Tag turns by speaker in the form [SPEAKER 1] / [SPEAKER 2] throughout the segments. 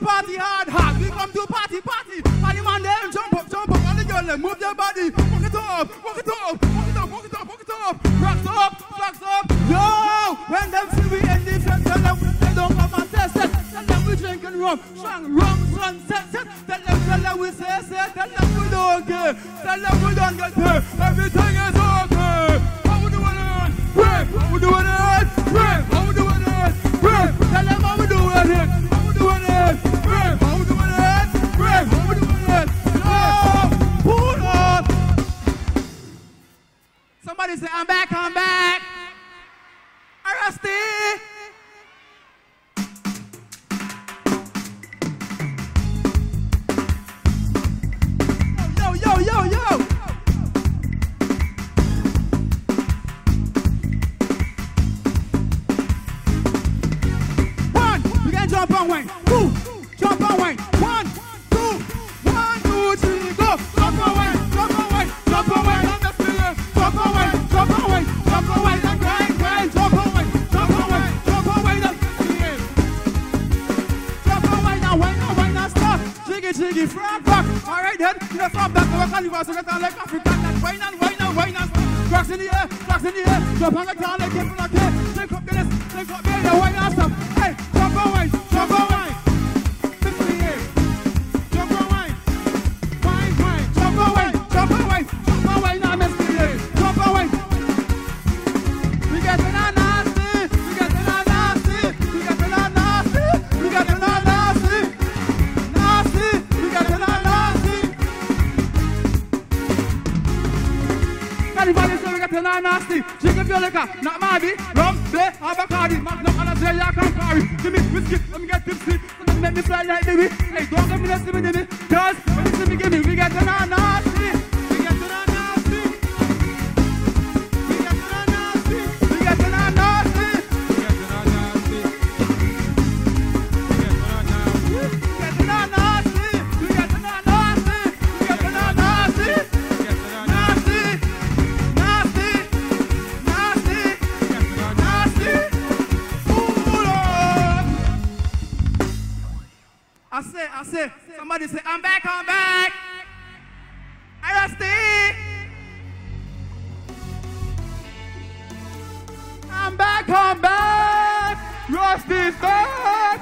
[SPEAKER 1] party hard, hard. We come to party, party. The man them jump up, jump up. And the girl them move their body. Walk it up, walk it up, walk it up, walk it up, walk it up. Rocks up, rocks up. Yo! When them see we in different, tell them they don't come and test it. Tell them we drinking rum, strong rum, sunset, set. Tell them, tell them we say, say. Tell them we don't care. Tell them we don't get hurt. Everything is okay. How we doing it? Where? How we doing it? Two, jump on one. Two, one, two, three, go. Jump one, jump one, jump on one. On the floor. Jump one, jump one, jump. And. Jump on one, jump on one, jump. And Jump on one, now wine, now wine, stop. Jiggy, jiggy, frog back. All right then, you know from back over carnival, so get on like African. And wine and wine and wine and Rocks in the air, rocks in the air. Jump on the car like it from the care. Drink up Guinness, drink up now wine party. Chicken feel like a not Marvy. Eh? Rum, beer, avocado. Man, no other say you can't carry. Give me whiskey, let me get tipsy. Let me make me fly like baby. Hey, don't give me that, me, give me. Cause when you see me, give me, we get banana. I say, somebody say, I'm back, I'm back. I Arrested. I'm back, I'm back. Rus-T's back.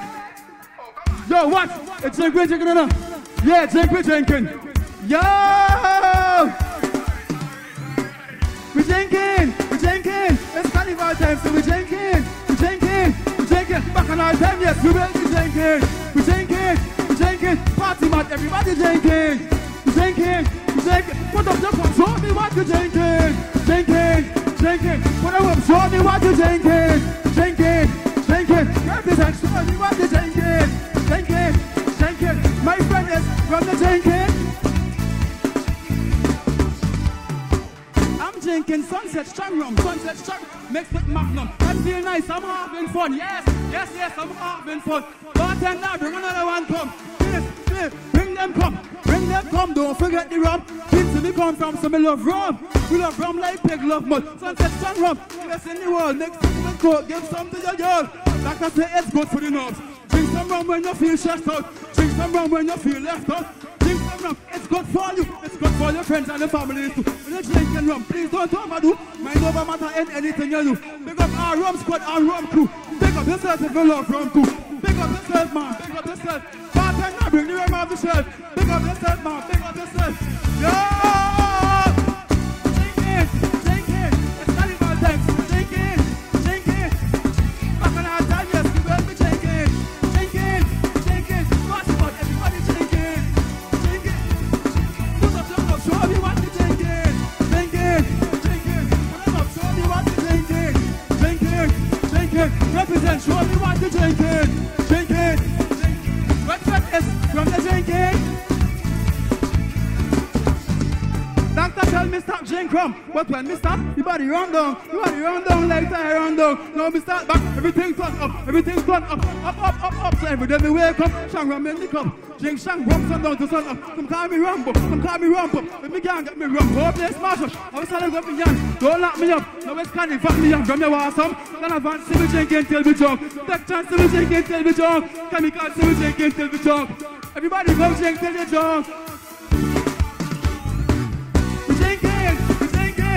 [SPEAKER 1] Yo, what? It's Jenkins, Jenkins. Yeah, Jenkins, Jenkins. Yo! We Jenkins, we Jenkins. It's carnival time, so we Jenkins, we Jenkins, we Jenkins. Back on our time, yes, we will be Jenkins. We Jenkins, drinking, party mad, everybody drinking. Drinking, drinking, put up your phone, show me what you're drinking. Drinking, drinking, put up your phone, show me what you're drinking. Drinking sunset strong rum, sunset strong mixed with magnum. I feel nice, I'm having fun. Yes, yes, yes, I'm having fun. Bartender, bring another one, come. Yes, yes, bring them come, bring them come. Don't forget the rum. Kids me come from, so me love rum. We love rum like pig love mud. Sunset strong rum, best in the world. Next to the coat, give some to your girl. Like I say, it's good for the nerves. Drink some rum when you feel stressed out. Drink some rum when you feel left out. Drink rum, it's good for you. It's good for your friends and your family too. When you're drinking rum, please don't overdo. Mind over matter in anything you do. Big up our rum squad and rum crew. Big up yourself if you love rum too. Big up yourself, man. Big up yourself. Bartender, bring the rum off the shelf. Big up yourself, man. Big up yourself. Yo! Show me stop but when me stop, the body run down, the body run down like I run down. Now me start back, everything turn up, everything turn up, up, up, up, up. So every day me wake up, shang rum in the cup, drink shang rum sundown to sun up. Some call me rumble, some call me rumble, but me can't get me rum. Hope they oh, smash up, I was telling me young, don't lock me up. Now it's candy, fuck me young, from me want some. Then I want to me drinking till we drunk. Take chance to me drinking till we drunk. Chemicals to me drinking till we drunk. Everybody go drink till you drunk.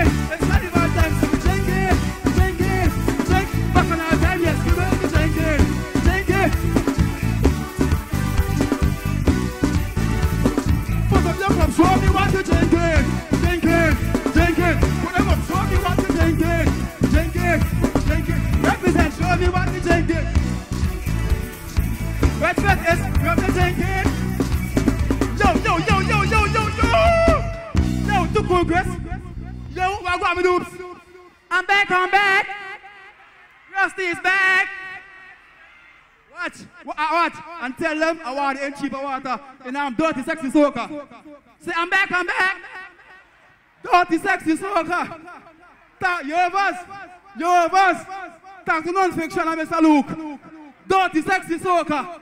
[SPEAKER 1] It's carnival time, so what got me do? I'm back, I'm back. Rus-T is back. Watch, uh, watch, and tell them I want in cheaper water. And I'm dirty, sexy soca. Say, I'm back, I'm back. Dirty, sexy. Talk, you have us. You have us. Talk to non-fiction, I'm Mr. Luke. Dirty, sexy soca.